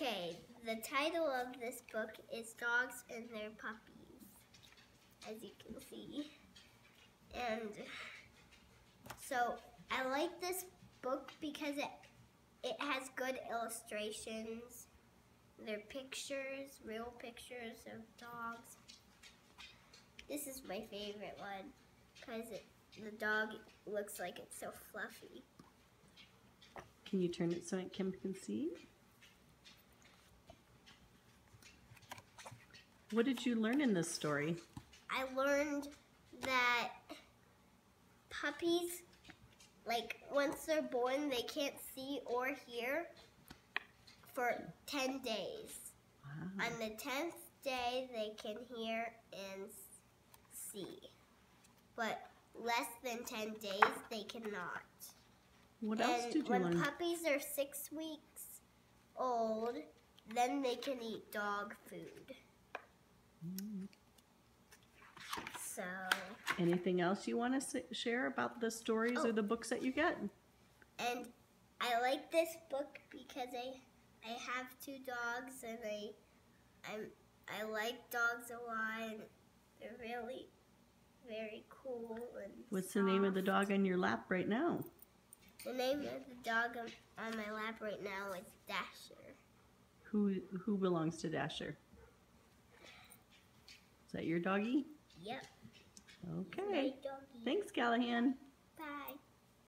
Okay, the title of this book is Dogs and Their Puppies, as you can see. And so I like this book because it it has good illustrations. They're pictures, real pictures of dogs. This is my favorite one because the dog looks like it's so fluffy. Can you turn it so Kim can see? What did you learn in this story? I learned that puppies, like once they're born, they can't see or hear for 10 days. Wow. On the 10th day, they can hear and see. But less than 10 days, they cannot. What else and did you when learn? puppies are six weeks old, then they can eat dog food. So, Anything else you want to share about the stories Oh. or the books that you get? and I like this book because I I have two dogs and I I'm I like dogs a lot and they're really very cool and What's the name of the dog on your lap right now? The name of the dog on, on my lap right now is Dasher. Who who belongs to Dasher? Is that your doggy? Yep. Okay. Thanks, Callahan.